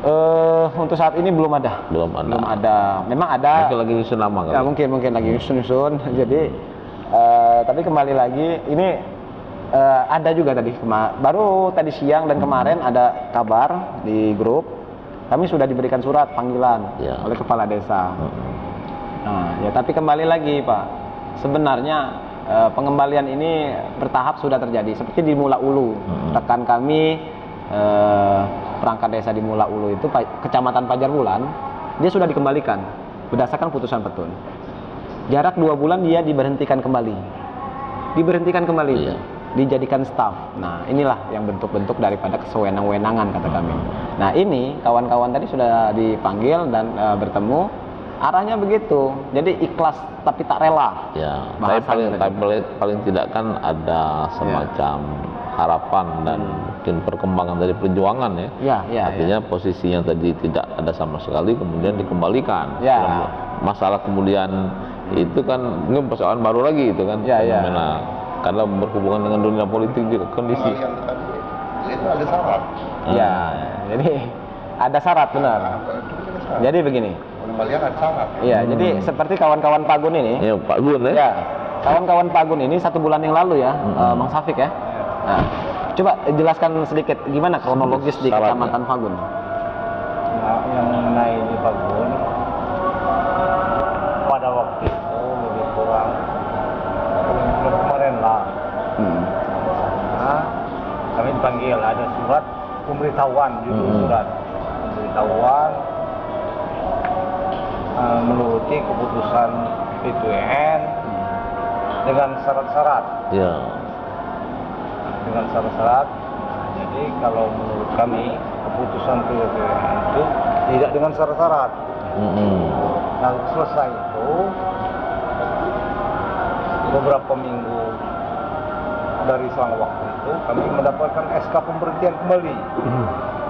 Eh untuk saat ini belum ada. Belum ada. Belum ada. Memang ada. Mungkin lagi nyusun nama Ya kali. mungkin mungkin lagi nyusun. Jadi eh, tapi kembali lagi ini eh, ada juga tadi baru tadi siang dan kemarin ada kabar di grup kami sudah diberikan surat panggilan Ya. oleh kepala desa. Mm-mm. Nah, ya tapi kembali lagi Pak, sebenarnya eh, pengembalian ini bertahap sudah terjadi. Seperti di Mula Ulu, Hmm. rekan kami eh, perangkat desa di Mula Ulu itu Kecamatan Pajar Bulan, dia sudah dikembalikan berdasarkan putusan petun. Jarak dua bulan dia diberhentikan kembali, diberhentikan kembali, Iya. dijadikan staff. Nah inilah yang bentuk-bentuk daripada kesewenang-wenangan kata kami. Nah ini kawan-kawan tadi sudah dipanggil dan eh, bertemu arahnya begitu. Jadi ikhlas tapi tak rela. Ya, tapi paling, tapi paling, paling tidak kan ada semacam harapan dan mungkin perkembangan dari perjuangan ya. Ya, ya, Artinya posisinya tadi tidak ada sama sekali kemudian dikembalikan. Ya. Dalam Masalah kemudian itu kan mungkin persoalan baru lagi itu kan Ya, ya. fenomena. Karena berhubungan dengan dunia politik juga kondisi. yang tadi itu ada syarat. Ya, jadi ada syarat benar. Syarat. Jadi begini. Pengembalian ada syarat. Iya, jadi seperti kawan-kawan Pagun ini. Ya Pak Gun ya. Ya, kawan-kawan Pagun ini satu bulan yang lalu ya, eh, Bang Safik ya. Nah, coba jelaskan sedikit gimana kronologis di. Kecamatan Pagun. Nah, yang mengenai di Pagun pada waktu itu lebih kurang bulan kemarin lah Hmm. nah, kami dipanggil ada surat pemberitahuan judul Hmm. surat pemberitahuan eh, menuruti keputusan PTN dengan syarat-syarat Ya. Dengan syarat-syarat. Nah, jadi kalau menurut kami keputusan PTN itu tidak dengan syarat-syarat. Mm-mm. Nah selesai itu beberapa minggu dari selang waktu itu kami mendapatkan SK pemberhentian kembali.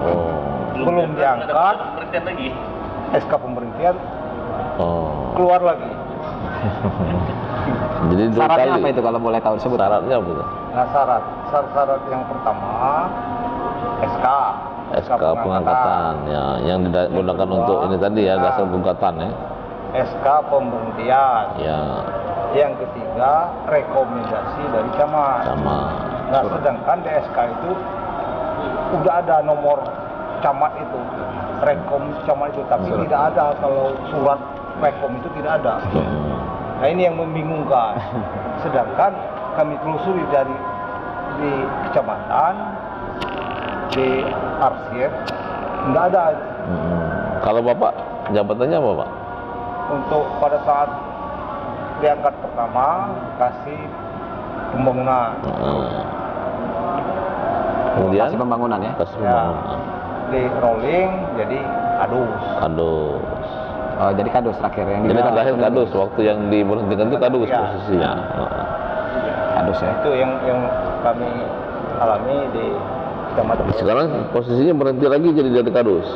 Oh. Belum diangkat. Berhentian lagi. SK pemberhentian Oh. keluar lagi. Jadi Syaratnya kali. apa itu kalau boleh tahu sebut? Syaratnya apa itu? Nah syarat syarat yang pertama SK. SK pengangkatan ya yang digunakan untuk ini tadi ya dasar gugatan ya. SK pemberhentian. Ya Yang ketiga rekomendasi dari camat. sama. Nah, sedangkan di SK itu udah ada nomor camat itu, rekom camat itu, tapi tidak ada kalau surat rekom itu tidak ada. Mm. Nah ini yang membingungkan. Sedangkan kami telusuri dari di kecamatan, di arsip, nggak ada Mm. Kalau bapak jabatannya apa pak? untuk pada saat diangkat pertama kasih pembangunan Mm. Kemudian Kasih pembangunan ya. kasih Ya. pembangunan. di rolling jadi adus. Kadus. Oh, jadi kadus terakhir yang Jadi terakhir kadus waktu yang diberhentikan itu kadus Ya. posisinya. Heeh. Kadus ya. itu yang yang kami alami di kecamatan Sekarang posisinya berhenti lagi jadi dari kadus.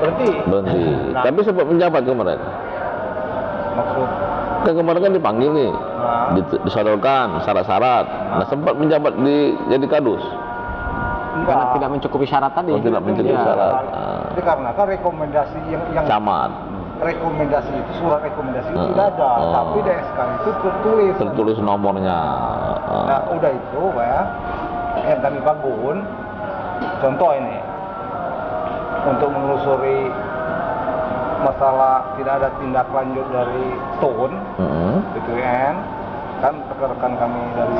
berhenti Berhenti. Nah. Tapi sempat menjabat kemarin. maksud Kan kemarin kan dipanggil nih, nah, disodorkan syarat-syarat. Nah sempat menjabat di jadi kadus. Karena enggak tidak mencukupi syarat tadi. Oh, tidak mencukupi Iya. syarat. Itu karena kan rekomendasi yang yang Camat rekomendasi itu surat rekomendasi itu Hmm. tidak ada Oh. tapi di SK itu tertulis tertulis nomornya. Heeh. nah udah itu ya yang kami bangun contoh ini untuk menelusuri masalah tidak ada tindak lanjut dari TUN Heeh. BPN kan rekan-rekan kami dari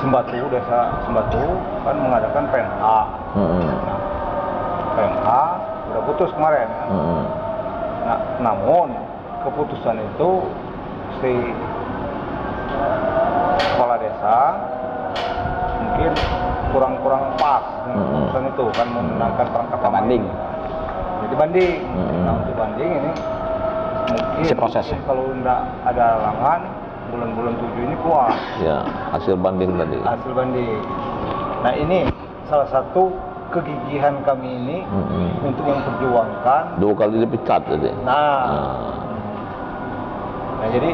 Sembatu desa Sembatu kan mengadakan PNH Heeh. nah, PNH sudah putus kemarin kan? Heeh. Nah, namun keputusan itu si kepala desa mungkin kurang-kurang pas keputusan itu kan memenangkan perangkat banding. Jadi banding. Nah untuk banding ini mungkin Masih proses ya? mungkin kalau tidak ada halangan bulan-bulan tujuh ini keluar Ya hasil banding tadi. hasil banding. Nah ini salah satu kegigihan kami ini Heeh. untuk memperjuangkan. Dua kali dipecat jadi. Nah, Nah. Nah jadi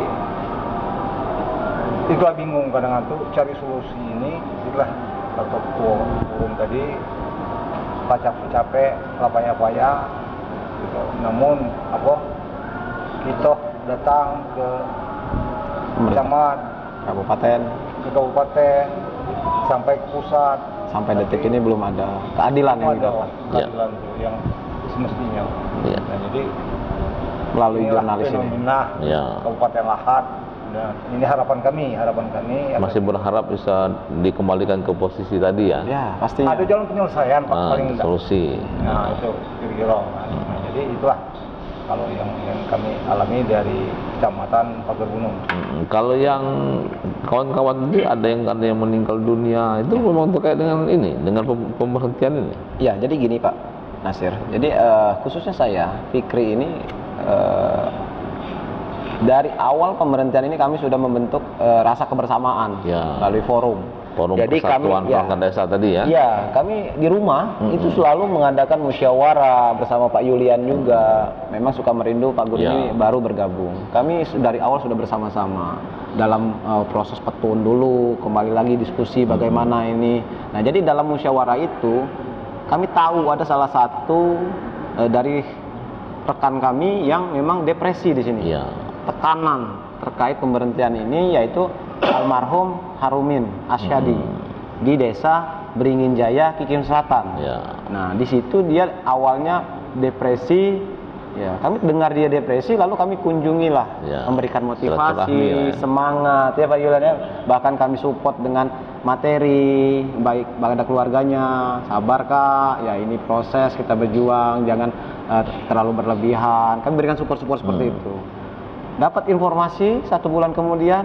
itulah bingung kadang tuh cari solusi ini itulah ketua forum tadi capek-capek lapaya-paya gitu. Namun apa kita datang ke camat, Kabupaten ke kabupaten, sampai ke pusat. Sampai detik ini belum ada keadilan yang didapat keadilan tuh yang semestinya. Iya. Nah jadi melalui jurnalis ini. Ya. Kabupaten Lahat. Dan ini harapan kami, harapan kami. Masih berharap bisa dikembalikan ke posisi tadi ya. Ya, pastinya. ada jalan penyelesaian Pak Nah, paling enggak. solusi. Nah itu kira-kira. Nah, jadi itulah kalau yang yang kami alami dari kecamatan Pagar Gunung. Mm, Kalau yang kawan-kawan tadi ada yang ada yang meninggal dunia itu memang terkait dengan ini, dengan pem- pemberhentian ini. Ya, jadi gini Pak Nasir. Jadi eh, khususnya saya, Fikri ini eh, dari awal pemberhentian ini kami sudah membentuk eh, rasa kebersamaan Ya. melalui forum. Forum Jadi Persatuan kami, ya, Perangkat Desa tadi ya. Iya, kami di rumah Mm-mm. itu selalu mengadakan musyawarah bersama Pak Yulian juga. Memang suka merindu Pak Gun Ya. ini baru bergabung. Kami dari awal sudah bersama-sama dalam uh, proses petun dulu, kembali lagi diskusi bagaimana ini. Nah, jadi dalam musyawarah itu kami tahu ada salah satu uh, dari rekan kami yang memang depresi di sini. Iya. Tekanan terkait pemberhentian ini yaitu almarhum Harumin Asyadi Hmm. di desa Beringin Jaya, Kikim Selatan. Ya. Nah, di situ dia awalnya depresi. Ya, kami dengar dia depresi, lalu kami kunjungilah, Ya. memberikan motivasi, ya. semangat, ya Pak Yulian ya. Bahkan kami support dengan materi, baik pada keluarganya, sabar kak, ya ini proses kita berjuang, jangan eh, terlalu berlebihan. Kami berikan support-support seperti Hmm. itu. Dapat informasi satu bulan kemudian,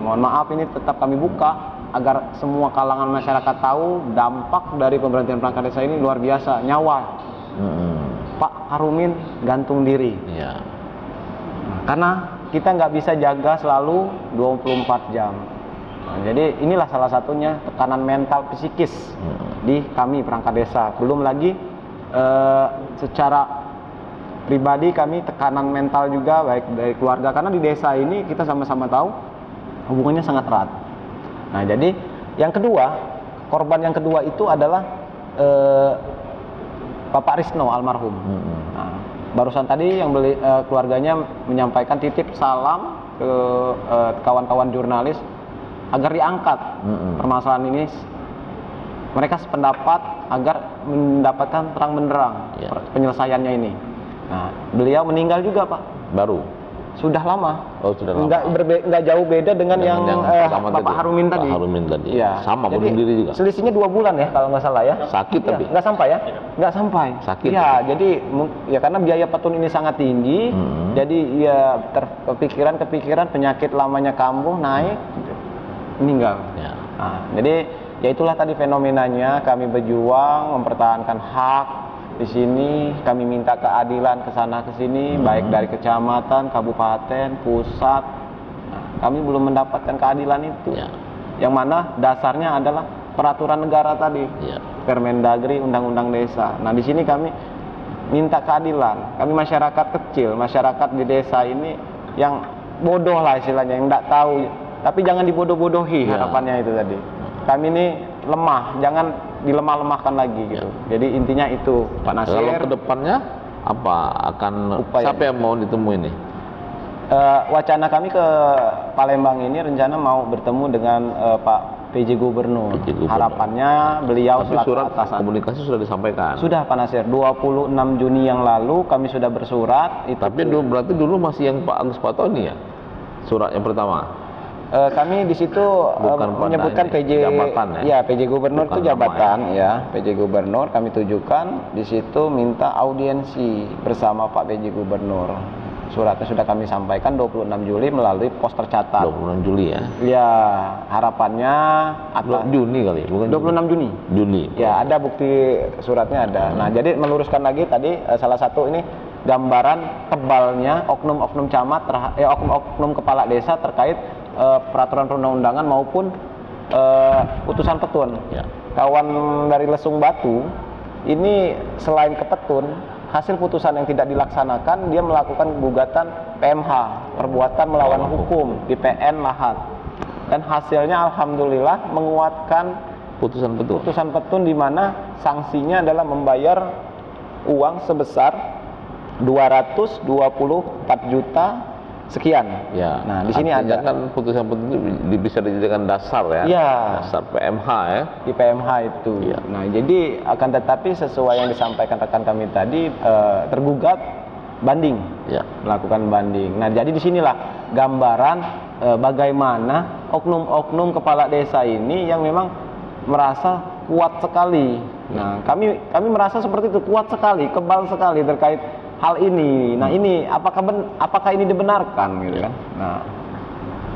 mohon maaf ini tetap kami buka agar semua kalangan masyarakat tahu dampak dari pemberhentian perangkat desa ini luar biasa, nyawa. Mm-mm. Pak Harumin gantung diri. Iya. Karena kita nggak bisa jaga selalu 24 jam. Nah, jadi inilah salah satunya tekanan mental psikis Mm. di kami perangkat desa. Belum lagi eh, secara pribadi kami tekanan mental juga baik dari keluarga karena di desa ini kita sama-sama tahu hubungannya sangat erat. Nah jadi yang kedua korban yang kedua itu adalah eh, Bapak Risno almarhum. Nah, barusan tadi yang beli eh, keluarganya menyampaikan titip salam ke eh, kawan-kawan jurnalis agar diangkat Mm-mm. permasalahan ini. Mereka sependapat agar mendapatkan terang benderang Ya. per- penyelesaiannya ini. Nah, beliau meninggal juga pak, Baru. Sudah lama. Oh sudah lama. Nggak, berbe- nggak jauh beda dengan, Dengan yang, yang eh, Bapak tadi. Harumin Pak tadi. Harumin tadi. Iya. Sama, Jadi, bunuh diri juga. Selisihnya dua bulan ya kalau nggak salah ya. Sakit Iya, tapi. nggak sampai ya? Nggak sampai. Sakit. Ya, jadi mu- ya karena biaya petun ini sangat tinggi, Hmm. jadi ya terkepikiran kepikiran penyakit lamanya kambuh naik, meninggal. Ya. Nah, jadi ya itulah tadi fenomenanya kami berjuang mempertahankan hak di sini kami minta keadilan ke sana ke sini Hmm. baik dari kecamatan, kabupaten, pusat. Nah, kami belum mendapatkan keadilan itu. Ya. Yang mana dasarnya adalah peraturan negara tadi. Ya. Permendagri, Undang-Undang Desa. Nah, di sini kami minta keadilan. Kami masyarakat kecil, masyarakat di desa ini yang bodoh lah istilahnya, yang tidak tahu. Tapi jangan dibodoh-bodohi Ya. harapannya itu tadi. Kami ini lemah, jangan dilemah-lemahkan lagi gitu. Jadi intinya itu, Pak Ya. Kalau Nasir. ke depannya apa akan Upaya. siapa yang mau ditemui nih? Eh, wacana kami ke Palembang ini rencana mau bertemu dengan eh, Pak PJ Gubernur. PJ Gubernur. Harapannya beliau Tapi surat atasan. komunikasi sudah disampaikan. Sudah Pak Nasir, 26 Juni yang lalu kami sudah bersurat. Itu Tapi dulu berarti dulu masih yang Pak Agus Patoni ya? Surat yang pertama. Eh, kami di situ pada menyebutkan PJ jabatan ya? Iya, PJ Gubernur Bukan itu jabatan ya. PJ Gubernur kami tujukan di situ minta audiensi bersama Pak PJ Gubernur. Suratnya sudah kami sampaikan 26 Juli melalui pos tercatat. 26 Juli ya. Ya, harapannya apa? Juni kali, bukan 26 Juni. Juni. Ya, ada bukti suratnya ada. Nah, jadi meluruskan lagi tadi eh, salah satu ini gambaran tebalnya oknum-oknum camat, eh, oknum-oknum kepala desa terkait eh, peraturan perundang-undangan maupun eh, putusan petun. Ya. Kawan dari Lesung Batu ini selain ke petun, hasil putusan yang tidak dilaksanakan, dia melakukan gugatan PMH, perbuatan melawan hukum di PN Lahat. Dan hasilnya alhamdulillah menguatkan Putusan betul. putusan petun di mana sanksinya adalah membayar uang sebesar 224 juta sekian. Ya. Nah, di sini ada kan putusan petun itu di- bisa dijadikan dasar ya. Iya. Dasar PMH ya. di PMH itu. Iya. Nah, jadi akan tetapi sesuai yang disampaikan rekan kami tadi eh, tergugat banding, Ya. melakukan banding. Nah, jadi di sinilah gambaran eh, bagaimana oknum-oknum kepala desa ini yang memang merasa kuat sekali. Nah, kami kami merasa seperti itu kuat sekali, kebal sekali terkait hal ini. Nah, ini apakah ben- apakah ini dibenarkan gitu kan? Nah,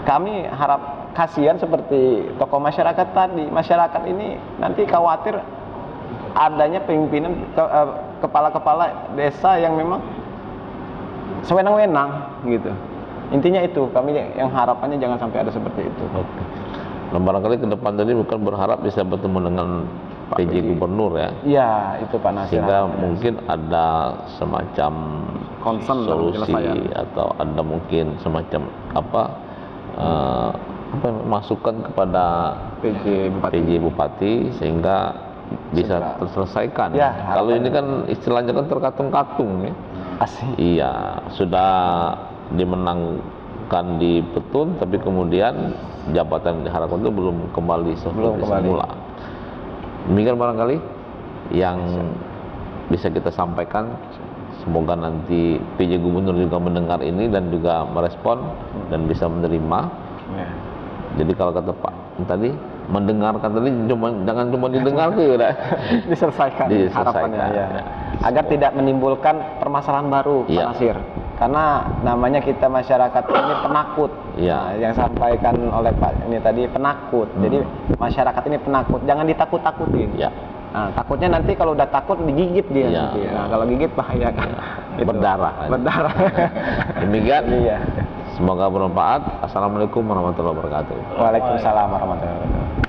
kami harap kasihan seperti tokoh masyarakat tadi. Masyarakat ini nanti khawatir adanya pimpinan ke- eh, kepala-kepala desa yang memang sewenang-wenang gitu. Intinya itu, kami yang harapannya jangan sampai ada seperti itu. Oke. Nah, barangkali ke depan tadi bukan berharap bisa bertemu dengan Pak PJ. Gubernur ya. Iya, itu Pak Nasir. Sehingga harapannya. mungkin ada semacam Concern solusi atau ada mungkin semacam apa eh, apa masukan kepada PJ Bupati. PJ Bupati sehingga bisa Segera. terselesaikan. Ya, Kalau ini kan istilahnya kan terkatung-katung ya. Asih. Iya, sudah dimenangkan di Petun, tapi kemudian jabatan diharapkan itu belum kembali seperti Belum kembali. semula. Demikian barangkali yang bisa kita sampaikan. Semoga nanti PJ Gubernur juga mendengar ini dan juga merespon dan bisa menerima. Ya. Jadi kalau kata Pak tadi mendengarkan tadi cuma jangan cuma didengar tuh udah. diselesaikan, Diselesaikan, harapannya ya. ya. agar tidak menimbulkan permasalahan baru Pak Iya. Nasir karena namanya kita masyarakat ini penakut Iya. Nah, yang sampaikan oleh Pak ini tadi penakut jadi masyarakat ini penakut jangan ditakut-takutin Ya. Nah, takutnya nanti kalau udah takut digigit dia Iya. nanti. Nah, kalau gigit bahaya kan. Gitu. Berdarah. Berdarah. Demikian. Iya. Semoga bermanfaat. Assalamualaikum warahmatullahi wabarakatuh. Waalaikumsalam warahmatullahi wabarakatuh.